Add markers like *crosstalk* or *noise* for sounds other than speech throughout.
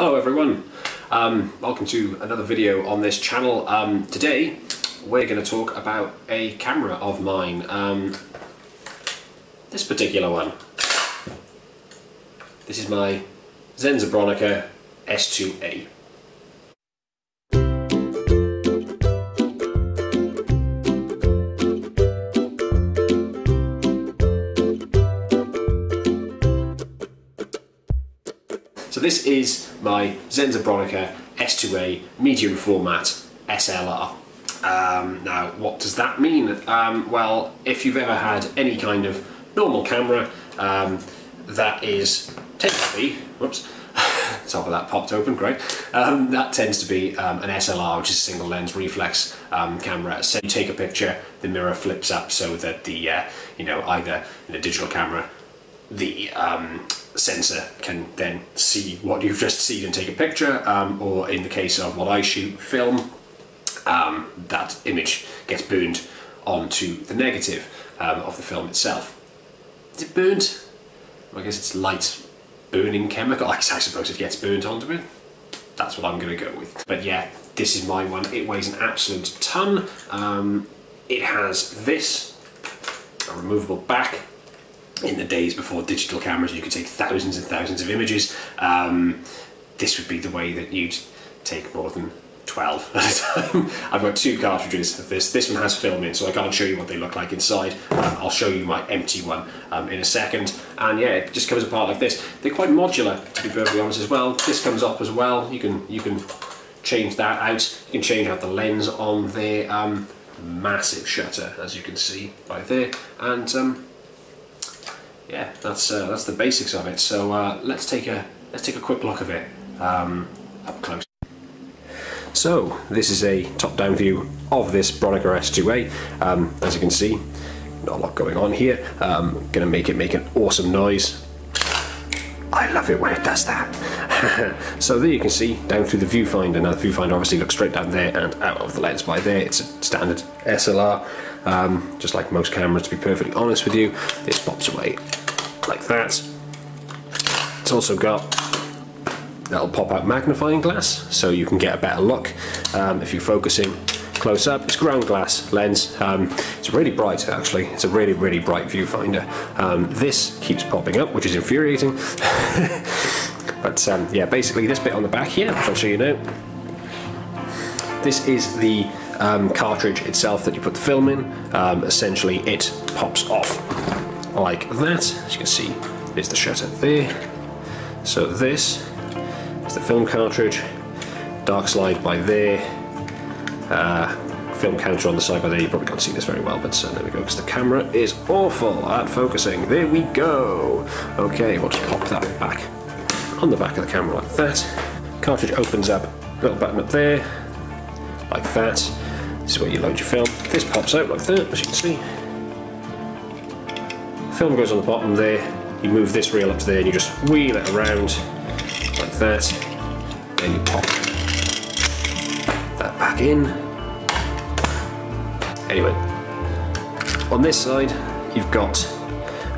Hello everyone, um, welcome to another video on this channel. Um, today we're going to talk about a camera of mine, um, this particular one. This is my Zenza Bronica S2A. So this is my Zenza Bronica S2A medium format SLR. Um, now, what does that mean? Um, well, if you've ever had any kind of normal camera um, that is be, whoops, *laughs* top of that popped open, great. Um, that tends to be um, an SLR, which is a single lens reflex um, camera. So you take a picture, the mirror flips up so that the, uh, you know, either in a digital camera, the sensor can then see what you've just seen and take a picture, um, or in the case of what I shoot, film, um, that image gets burned onto the negative um, of the film itself. Is it burned? I guess it's light burning chemical. I suppose it gets burnt onto it. That's what I'm going to go with. But yeah, this is my one. It weighs an absolute ton. Um, it has this, a removable back, in the days before digital cameras, you could take thousands and thousands of images. Um, this would be the way that you'd take more than 12 at a time. *laughs* I've got two cartridges of this. This one has film in, so I can't show you what they look like inside. Um, I'll show you my empty one um, in a second. And yeah, it just comes apart like this. They're quite modular, to be perfectly honest as well. This comes up as well. You can you can change that out. You can change out the lens on the um, massive shutter, as you can see by there. And um, yeah, that's uh, that's the basics of it. So uh, let's take a let's take a quick look of it um, up close. So this is a top-down view of this Bronica S2A. Um, as you can see, not a lot going on here. Um, gonna make it make an awesome noise. I love it when it does that. *laughs* so there you can see down through the viewfinder. Now the viewfinder obviously looks straight down there and out of the lens by there. It's a standard SLR, um, just like most cameras to be perfectly honest with you. This pops away like that. It's also got that'll pop out magnifying glass so you can get a better look um, if you're focusing close up. It's ground glass lens. Um, it's really bright actually. It's a really really bright viewfinder. Um, this keeps popping up which is infuriating. *laughs* but um, yeah basically this bit on the back here which I'll show you now. This is the um, cartridge itself that you put the film in. Um, essentially it pops off like that. As you can see there's the shutter there. So this is the film cartridge, dark slide by there, uh, film counter on the side by there, you probably can't see this very well, but uh, there we go, because the camera is awful at focusing. There we go! Okay, we'll just pop that back on the back of the camera like that. Cartridge opens up, little button up there, like that. This is where you load your film. This pops out like that, as you can see. Film goes on the bottom there, you move this reel up to there and you just wheel it around like that. Then you pop back in. Anyway, on this side, you've got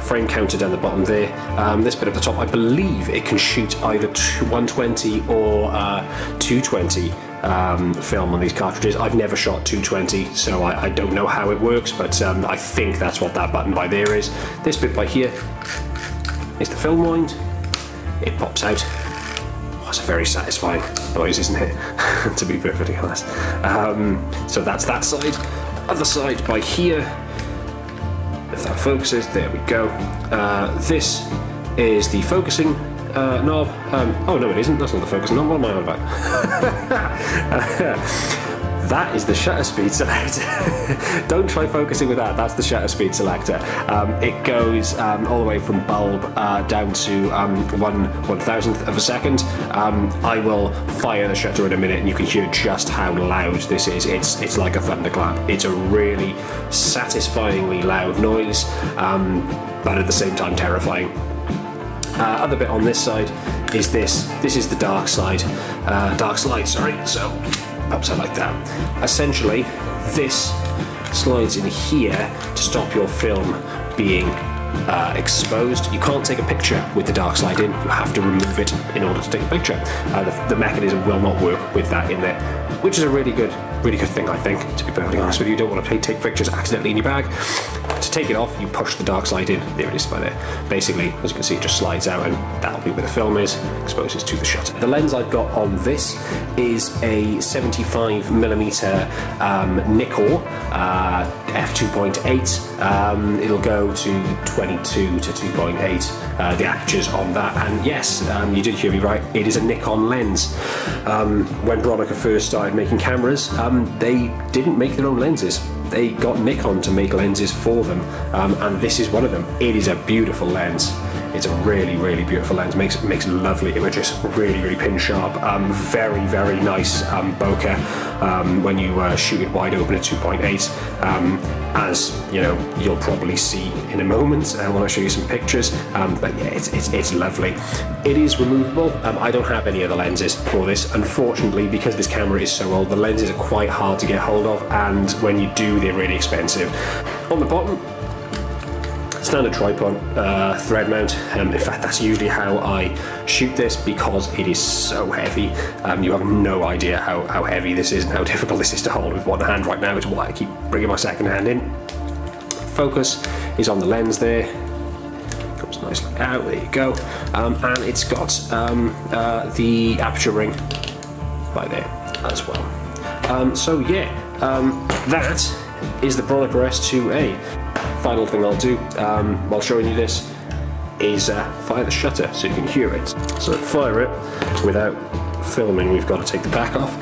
frame counter down the bottom there. Um, this bit at the top, I believe it can shoot either 120 or uh, 220 um, film on these cartridges. I've never shot 220, so I, I don't know how it works, but um, I think that's what that button by there is. This bit by here is the film wind. It pops out. It's a very satisfying noise, isn't it? *laughs* to be perfectly honest. Um, so that's that side. Other side by here. If that focuses, there we go. Uh, this is the focusing uh, knob. Um, oh no, it isn't. That's not the focusing knob. What am I on about? *laughs* that is the shutter speed selector. *laughs* Don't try focusing with that, that's the shutter speed selector. Um, it goes um, all the way from bulb uh, down to um, one one thousandth of a second. Um, I will fire the shutter in a minute and you can hear just how loud this is. It's, it's like a thunderclap. It's a really satisfyingly loud noise, um, but at the same time terrifying. Uh, other bit on this side is this. This is the dark side. Uh, dark slide, sorry. So out like that. Essentially, this slides in here to stop your film being uh, exposed. You can't take a picture with the dark slide in. You have to remove it in order to take a picture. Uh, the, the mechanism will not work with that in there, which is a really good, really good thing, I think. To be perfectly honest with you, you don't want to take, pictures accidentally in your bag. To take it off, you push the dark slide in. There it is by there. Basically, as you can see, it just slides out, and that'll be where the film is. Exposes to the shutter. The lens I've got on this is a 75 millimeter um, Nikkor uh, f2.8. Um, it'll go to 22 to 2.8. Uh, the apertures on that, and yes, um, you did hear me right. It is a Nikon lens. Um, when Bronica first started making cameras, um, they didn't make their own lenses they got Nikon to make lenses for them, um, and this is one of them. It is a beautiful lens. It's a really, really beautiful lens. Makes makes lovely images. Really, really pin sharp. Um, very, very nice um, bokeh um, when you uh, shoot it wide open at 2.8. Um, as you know, you'll probably see in a moment uh, when I show you some pictures. Um, but yeah, it's, it's, it's lovely. It is removable. Um, I don't have any other lenses for this, unfortunately, because this camera is so old. The lenses are quite hard to get hold of, and when you do, they're really expensive. On the bottom, standard tripod uh, thread mount. Um, in fact, that's usually how I shoot this because it is so heavy. Um, you have no idea how, how heavy this is and how *laughs* difficult this is to hold with one hand right now. It's why I keep bringing my second hand in. Focus is on the lens there. Comes nicely out, there you go. Um, and it's got um, uh, the aperture ring by there as well. Um, so yeah, um, that is the Bronica S2A final thing I'll do um, while showing you this is uh, fire the shutter so you can hear it. So fire it without filming, we've got to take the back off.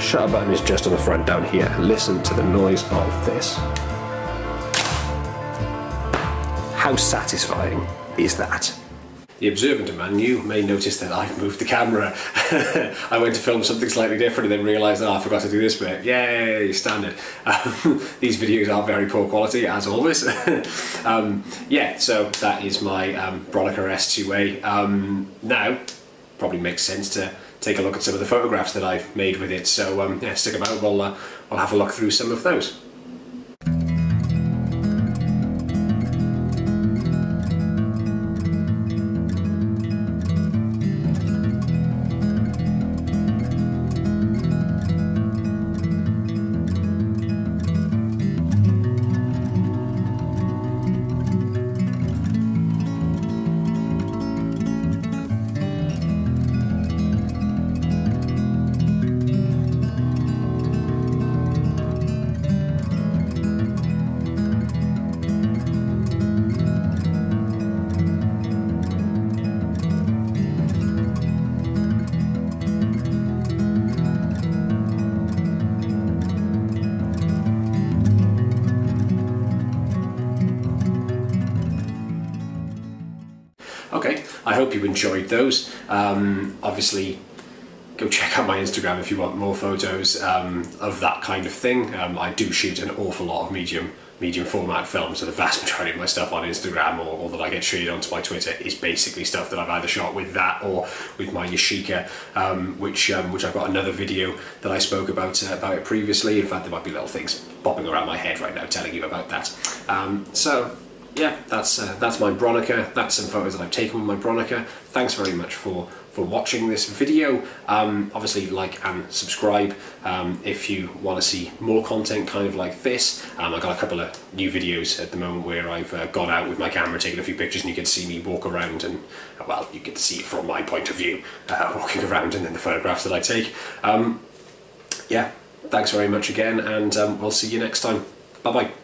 Shutter button is just on the front down here. Listen to the noise of this. How satisfying is that? The observant among you may notice that I've moved the camera. *laughs* I went to film something slightly different and then realised, oh, I forgot to do this bit. Yay, standard. Um, *laughs* these videos are very poor quality, as always. *laughs* um, yeah, so that is my um, Bronica S2A. Um, now, probably makes sense to take a look at some of the photographs that I've made with it. So um, yeah, stick about, we'll, uh, we'll have a look through some of those. I hope you enjoyed those. Um, obviously, go check out my Instagram if you want more photos um, of that kind of thing. Um, I do shoot an awful lot of medium medium format films, so the vast majority of my stuff on Instagram or, or, that I get shared onto my Twitter is basically stuff that I've either shot with that or with my Yashica, um, which um, which I've got another video that I spoke about uh, about it previously. In fact, there might be little things bobbing around my head right now telling you about that. Um, so yeah, that's uh, that's my Bronica. That's some photos that I've taken with my Bronica. Thanks very much for for watching this video. Um, obviously, like and subscribe um, if you want to see more content kind of like this. Um, I've got a couple of new videos at the moment where I've uh, gone out with my camera, taken a few pictures, and you can see me walk around and, well, you can see it from my point of view, uh, *laughs* walking around and then the photographs that I take. Um, yeah, thanks very much again, and um, we'll see you next time. Bye-bye.